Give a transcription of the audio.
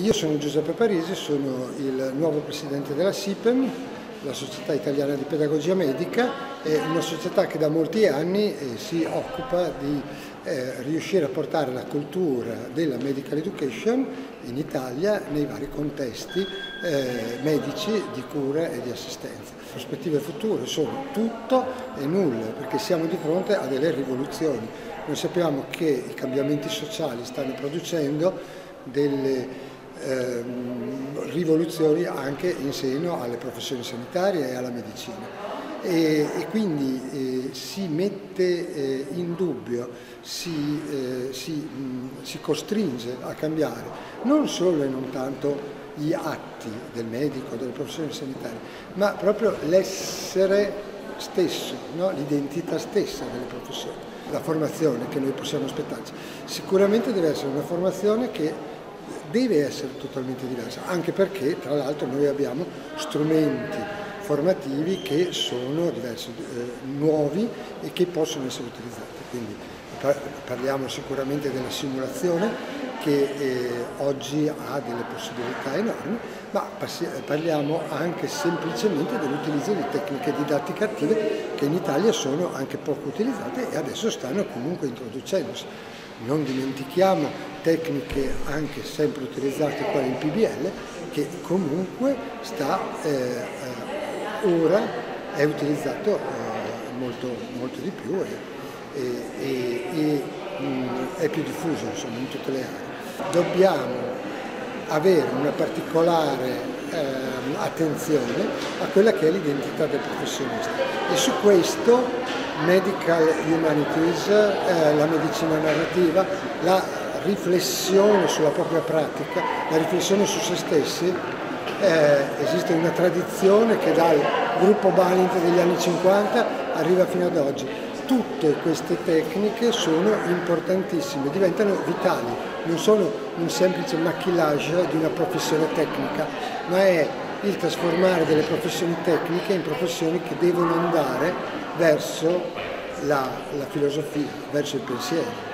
Io sono Giuseppe Parisi, sono il nuovo presidente della SIPEM, la Società Italiana di Pedagogia Medica, è una società che da molti anni eh, si occupa di eh, riuscire a portare la cultura della medical education in Italia nei vari contesti eh, medici di cura e di assistenza. Le prospettive future sono tutto e nulla perché siamo di fronte a delle rivoluzioni. Noi sappiamo che i cambiamenti sociali stanno producendo delle Ehm, rivoluzioni anche in seno alle professioni sanitarie e alla medicina. E, e quindi eh, si mette eh, in dubbio, si, eh, si, mh, si costringe a cambiare non solo e non tanto gli atti del medico, delle professioni sanitarie, ma proprio l'essere stesso, no? l'identità stessa delle professioni. La formazione che noi possiamo aspettarci sicuramente deve essere una formazione che deve essere totalmente diversa, anche perché tra l'altro noi abbiamo strumenti formativi che sono diversi, eh, nuovi e che possono essere utilizzati. Quindi parliamo sicuramente della simulazione che eh, oggi ha delle possibilità enormi, ma parliamo anche semplicemente dell'utilizzo di tecniche didattiche attive che in Italia sono anche poco utilizzate e adesso stanno comunque introducendosi. Non dimentichiamo tecniche anche sempre utilizzate qua in PBL che comunque sta, eh, eh, ora è utilizzato eh, molto, molto, di più e, e, e, mh, mm, è più diffuso insomma, in tutte le aree. Dobbiamo avere una particolare eh, attenzione a quella che è l'identità del professionista e su questo Medical Humanities, eh, la medicina narrativa, la riflessione sulla propria pratica, la riflessione su se stessi, eh, esiste una tradizione che dal gruppo Balint degli anni 50 arriva fino ad oggi. Tutte queste tecniche sono importantissime, diventano vitali, non sono un semplice maquillage di una professione tecnica, ma è il trasformare delle professioni tecniche in professioni che devono andare verso la, la filosofia, verso il pensiero.